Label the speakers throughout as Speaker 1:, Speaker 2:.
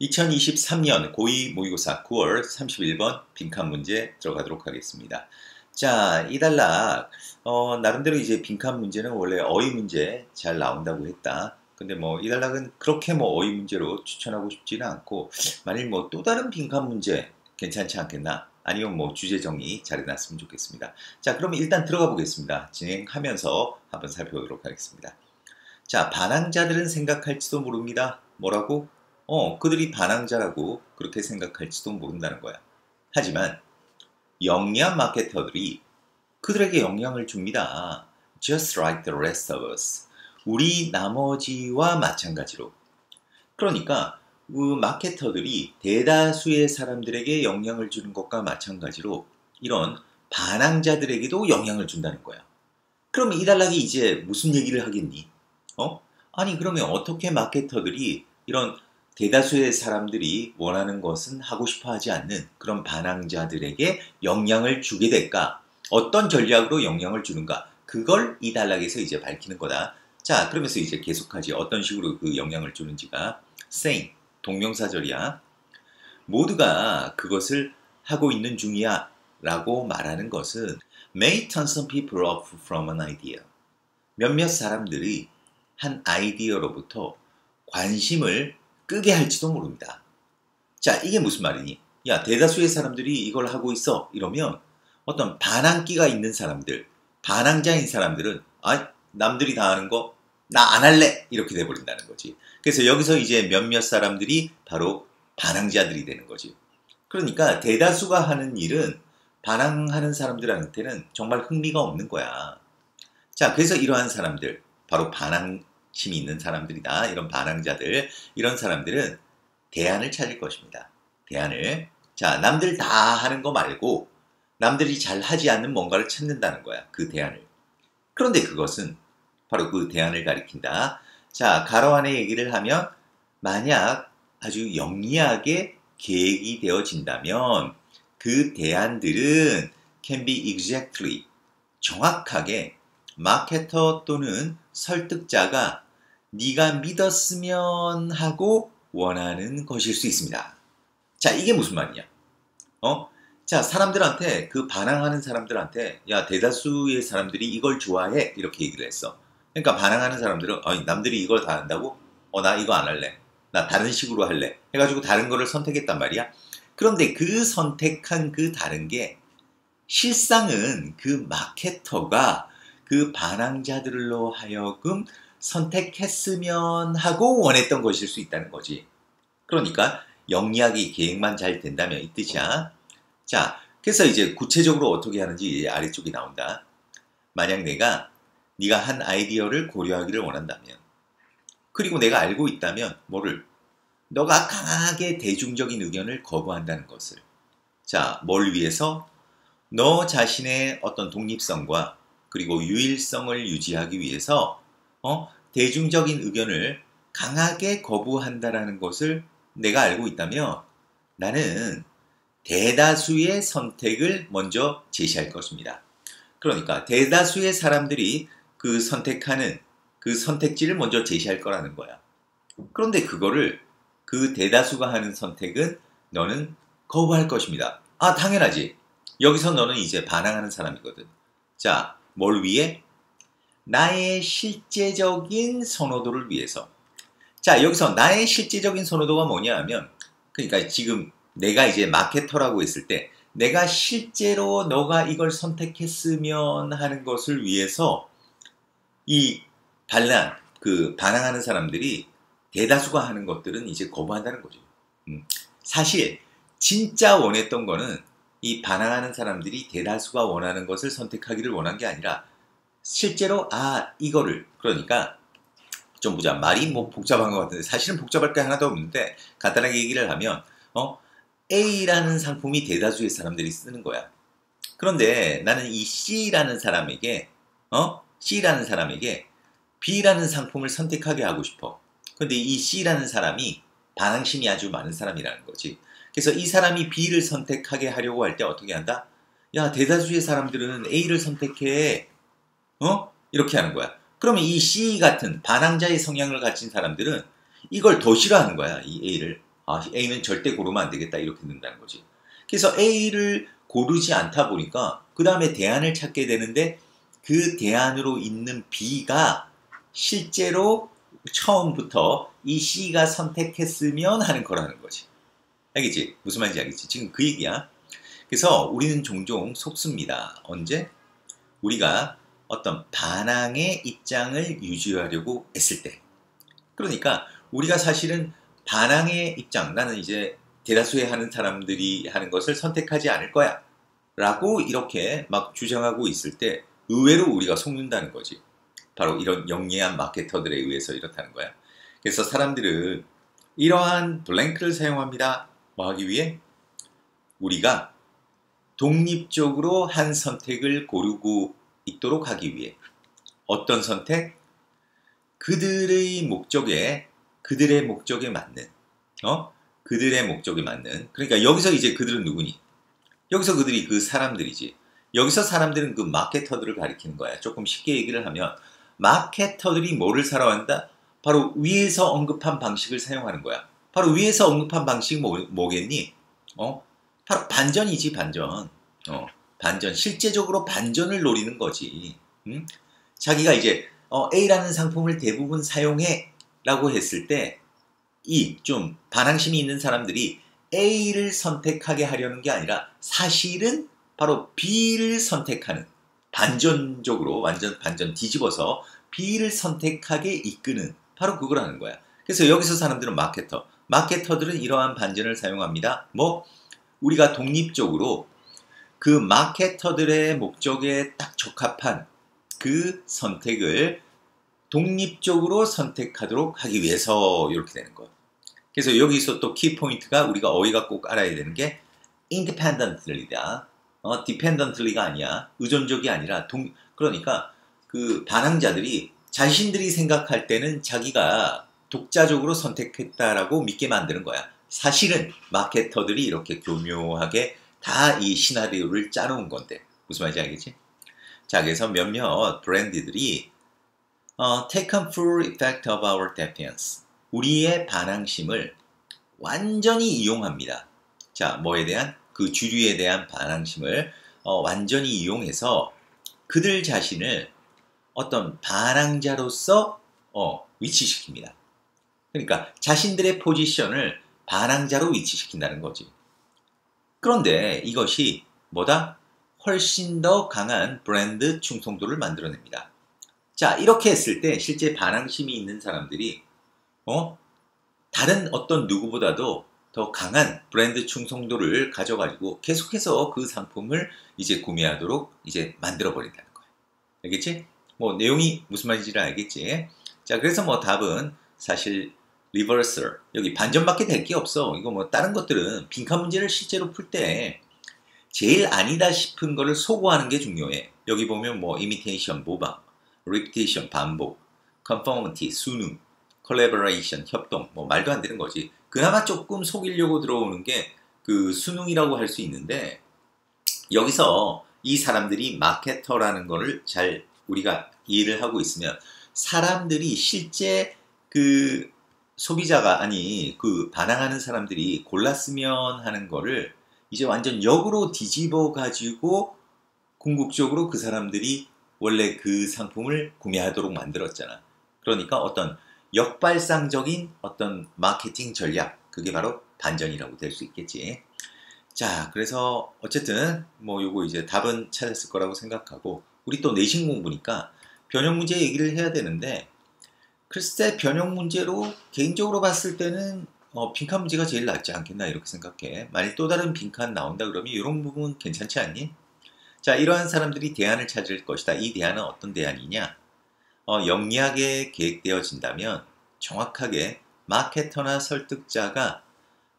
Speaker 1: 2023년 고2 모의고사 9월 31번 빈칸 문제 들어가도록 하겠습니다. 자, 이 단락, 어, 나름대로 이제 빈칸 문제는 원래 어휘 문제 잘 나온다고 했다. 근데 뭐이 단락은 그렇게 뭐 어휘 문제로 추천하고 싶지는 않고 만일 뭐 또 다른 빈칸 문제 괜찮지 않겠나? 아니면 뭐 주제 정리 잘 해놨으면 좋겠습니다. 자, 그럼 일단 들어가 보겠습니다. 진행하면서 한번 살펴보도록 하겠습니다. 자, 반항자들은 생각할지도 모릅니다. 뭐라고? 어, 그들이 반항자라고 그렇게 생각할지도 모른다는 거야. 하지만 영리한 마케터들이 그들에게 영향을 줍니다. Just like the rest of us. 우리 나머지와 마찬가지로. 그러니까 그 마케터들이 대다수의 사람들에게 영향을 주는 것과 마찬가지로 이런 반항자들에게도 영향을 준다는 거야. 그럼 이 단락이 이제 무슨 얘기를 하겠니? 어? 아니 그러면 어떻게 마케터들이 이런 대다수의 사람들이 원하는 것은 하고 싶어 하지 않는 그런 반항자들에게 영향을 주게 될까? 어떤 전략으로 영향을 주는가? 그걸 이 단락에서 이제 밝히는 거다. 자, 그러면서 이제 계속하지. 어떤 식으로 그 영향을 주는지가 same, 동명사절이야. 모두가 그것을 하고 있는 중이야. 라고 말하는 것은 may turn some people off from an idea. 몇몇 사람들이 한 아이디어로부터 관심을 끄게 할지도 모릅니다. 자, 이게 무슨 말이니? 야, 대다수의 사람들이 이걸 하고 있어. 이러면 어떤 반항기가 있는 사람들, 반항자인 사람들은 아, 남들이 다 하는 거 나 안 할래. 이렇게 돼 버린다는 거지. 그래서 여기서 이제 몇몇 사람들이 바로 반항자들이 되는 거지. 그러니까 대다수가 하는 일은 반항하는 사람들한테는 정말 흥미가 없는 거야. 자, 그래서 이러한 사람들, 바로 반항 심이 있는 사람들이다. 이런 반항자들, 이런 사람들은 대안을 찾을 것입니다. 대안을. 자, 남들 다 하는 거 말고 남들이 잘 하지 않는 뭔가를 찾는다는 거야. 그 대안을. 그런데 그것은 바로 그 대안을 가리킨다. 자, 가로 안에 얘기를 하면 만약 아주 영리하게 계획이 되어진다면 그 대안들은 can be exactly 정확하게 마케터 또는 설득자가 네가 믿었으면 하고 원하는 것일 수 있습니다. 자, 이게 무슨 말이냐? 어? 자, 사람들한테 그 반항하는 사람들한테 야, 대다수의 사람들이 이걸 좋아해. 이렇게 얘기를 했어. 그러니까 반항하는 사람들은 어, 남들이 이걸 다 한다고? 어, 나 이거 안 할래. 나 다른 식으로 할래. 해 가지고 다른 거를 선택했단 말이야. 그런데 그 선택한 그 다른 게 실상은 그 마케터가 그 반항자들로 하여금 선택했으면 하고 원했던 것일 수 있다는 거지. 그러니까 영리하게 계획만 잘 된다면 이 뜻이야. 자, 그래서 이제 구체적으로 어떻게 하는지 아래쪽이 나온다. 만약 내가 네가 한 아이디어를 고려하기를 원한다면 그리고 내가 알고 있다면 뭐를 너가 강하게 대중적인 의견을 거부한다는 것을 자, 뭘 위해서? 너 자신의 어떤 독립성과 그리고 유일성을 유지하기 위해서 어? 대중적인 의견을 강하게 거부한다라는 것을 내가 알고 있다면 나는 대다수의 선택을 먼저 제시할 것입니다. 그러니까 대다수의 사람들이 그 선택하는 그 선택지를 먼저 제시할 거라는 거야. 그런데 그거를 그 대다수가 하는 선택은 너는 거부할 것입니다. 아, 당연하지. 여기서 너는 이제 반항하는 사람이거든. 자, 뭘 위해? 나의 실제적인 선호도를 위해서. 자, 여기서 나의 실제적인 선호도가 뭐냐 하면, 그러니까 지금 내가 이제 마케터라고 했을 때, 내가 실제로 너가 이걸 선택했으면 하는 것을 위해서 이 반란, 그 반항하는 사람들이 대다수가 하는 것들은 이제 거부한다는 거죠. 음. 사실 진짜 원했던 거는 이 반항하는 사람들이 대다수가 원하는 것을 선택하기를 원한 게 아니라 실제로 아 이거를 그러니까 좀 보자 말이 뭐 복잡한 것 같은데 사실은 복잡할 게 하나도 없는데 간단하게 얘기를 하면 어 A라는 상품이 대다수의 사람들이 쓰는 거야. 그런데 나는 이 C라는 사람에게 어 C라는 사람에게 B라는 상품을 선택하게 하고 싶어. 근데 이 C라는 사람이 반항심이 아주 많은 사람이라는 거지. 그래서 이 사람이 B를 선택하게 하려고 할 때 어떻게 한다? 야, 대다수의 사람들은 A를 선택해. 어? 이렇게 하는 거야. 그러면 이 C 같은 반항자의 성향을 가진 사람들은 이걸 더 싫어하는 거야, 이 A를. 아, A는 절대 고르면 안 되겠다 이렇게 된다는 거지. 그래서 A를 고르지 않다 보니까 그 다음에 대안을 찾게 되는데 그 대안으로 있는 B가 실제로 처음부터 이 C가 선택했으면 하는 거라는 거지. 알겠지? 무슨 말인지 알겠지? 지금 그 얘기야. 그래서 우리는 종종 속습니다. 언제? 우리가 어떤 반항의 입장을 유지하려고 했을 때. 그러니까 우리가 사실은 반항의 입장, 나는 이제 대다수의 하는 사람들이 하는 것을 선택하지 않을 거야. 라고 이렇게 막 주장하고 있을 때 의외로 우리가 속는다는 거지. 바로 이런 영리한 마케터들에 의해서 이렇다는 거야. 그래서 사람들은 이러한 블랭크를 사용합니다. 뭐 하기 위해 우리가 독립적으로 한 선택을 고르고 있도록 하기 위해 어떤 선택? 그들의 목적에 그들의 목적에 맞는 어? 그들의 목적에 맞는 그러니까 여기서 이제 그들은 누구니? 여기서 그들이 그 사람들이지. 여기서 사람들은 그 마케터들을 가리키는 거야. 조금 쉽게 얘기를 하면 마케터들이 뭐를 사랑한다? 바로 위에서 언급한 방식을 사용하는 거야. 바로 위에서 언급한 방식이 뭐, 뭐겠니? 어? 바로 반전이지 반전. 어, 반전. 실제적으로 반전을 노리는 거지. 응? 자기가 이제 어, A라는 상품을 대부분 사용해 라고 했을 때 이 좀 반항심이 있는 사람들이 A를 선택하게 하려는 게 아니라 사실은 바로 B를 선택하는 반전적으로 완전 반전 뒤집어서 B를 선택하게 이끄는 바로 그거라는 거야. 그래서 여기서 사람들은 마케터. 마케터들은 이러한 반전을 사용합니다. 뭐 우리가 독립적으로 그 마케터들의 목적에 딱 적합한 그 선택을 독립적으로 선택하도록 하기 위해서 이렇게 되는 거예요. 그래서 여기서 또 키포인트가 우리가 어휘가 꼭 알아야 되는 게 independently다. 어, dependently가 아니야. 의존적이 아니라 동, 그러니까 그 반항자들이 자신들이 생각할 때는 자기가 독자적으로 선택했다라고 믿게 만드는 거야. 사실은 마케터들이 이렇게 교묘하게 다 이 시나리오를 짜놓은 건데 무슨 말인지 알겠지? 자 그래서 몇몇 브랜드들이 어, taken full effect of our defiance 우리의 반항심을 완전히 이용합니다. 자 뭐에 대한 그 주류에 대한 반항심을 어, 완전히 이용해서 그들 자신을 어떤 반항자로서 어, 위치시킵니다. 그러니까 자신들의 포지션을 반항자로 위치시킨다는 거지. 그런데 이것이 뭐다? 훨씬 더 강한 브랜드 충성도를 만들어냅니다. 자, 이렇게 했을 때 실제 반항심이 있는 사람들이 어? 다른 어떤 누구보다도 더 강한 브랜드 충성도를 가져가지고 계속해서 그 상품을 이제 구매하도록 이제 만들어 버린다는 거예요. 알겠지? 뭐 내용이 무슨 말인지를 알겠지? 자, 그래서 뭐 답은 사실 reversal 여기 반전밖에 될 게 없어. 이거 뭐 다른 것들은 빈칸 문제를 실제로 풀 때 제일 아니다 싶은 거를 소거하는 게 중요해. 여기 보면 뭐 imitation 모방, repetition 반복, conformity 수능, collaboration 협동 뭐 말도 안 되는 거지. 그나마 조금 속이려고 들어오는 게 그 수능이라고 할 수 있는데 여기서 이 사람들이 마케터라는 거를 잘 우리가 이해를 하고 있으면 사람들이 실제 그 소비자가 아니 그 반항하는 사람들이 골랐으면 하는 거를 이제 완전 역으로 뒤집어 가지고 궁극적으로 그 사람들이 원래 그 상품을 구매하도록 만들었잖아. 그러니까 어떤 역발상적인 어떤 마케팅 전략 그게 바로 반전이라고 될 수 있겠지. 자, 그래서 어쨌든 뭐 요거 이제 답은 찾았을 거라고 생각하고 우리 또 내신 공부니까 변형 문제 얘기를 해야 되는데 글쎄 변형 문제로 개인적으로 봤을 때는 어, 빈칸 문제가 제일 낫지 않겠나 이렇게 생각해. 만약 또 다른 빈칸 나온다 그러면 이런 부분 괜찮지 않니? 자, 이러한 사람들이 대안을 찾을 것이다. 이 대안은 어떤 대안이냐? 어, 영리하게 계획되어진다면 정확하게 마케터나 설득자가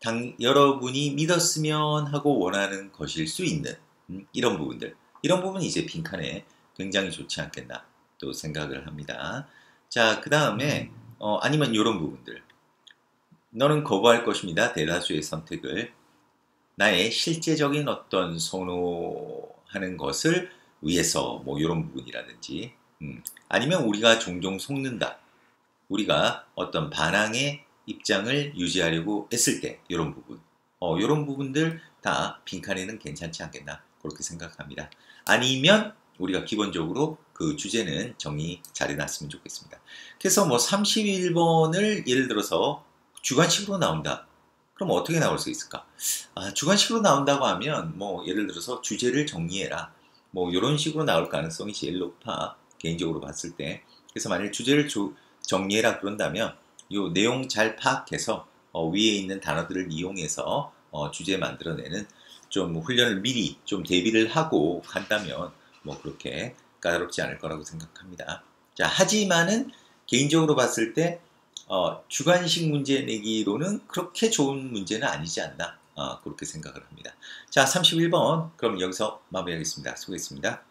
Speaker 1: 당, 여러분이 믿었으면 하고 원하는 것일 수 있는 음, 이런 부분들. 이런 부분이 이제 빈칸에 굉장히 좋지 않겠나 또 생각을 합니다. 자, 그 다음에 어, 아니면 이런 부분들. 너는 거부할 것입니다. 대다수의 선택을. 나의 실제적인 어떤 선호하는 것을 위해서 뭐 이런 부분이라든지 음, 아니면 우리가 종종 속는다. 우리가 어떤 반항에 입장을 유지하려고 했을 때 이런 부분, 어, 이런 부분들 다 빈칸에는 괜찮지 않겠나 그렇게 생각합니다. 아니면 우리가 기본적으로 그 주제는 정리 잘 해놨으면 좋겠습니다. 그래서 뭐 31번을 예를 들어서 주관식으로 나온다. 그럼 어떻게 나올 수 있을까? 아, 주관식으로 나온다고 하면 뭐 예를 들어서 주제를 정리해라. 뭐 이런 식으로 나올 가능성이 제일 높아. 개인적으로 봤을 때. 그래서 만약 주제를 조, 정리해라 그런다면 이 내용 잘 파악해서 어, 위에 있는 단어들을 이용해서 어, 주제 만들어내는 좀 훈련을 미리 좀 대비를 하고 간다면 뭐 그렇게 까다롭지 않을 거라고 생각합니다. 자, 하지만은 개인적으로 봤을 때 어, 주관식 문제 내기로는 그렇게 좋은 문제는 아니지 않나 어, 그렇게 생각을 합니다. 자, 31번 그럼 여기서 마무리하겠습니다. 수고했습니다.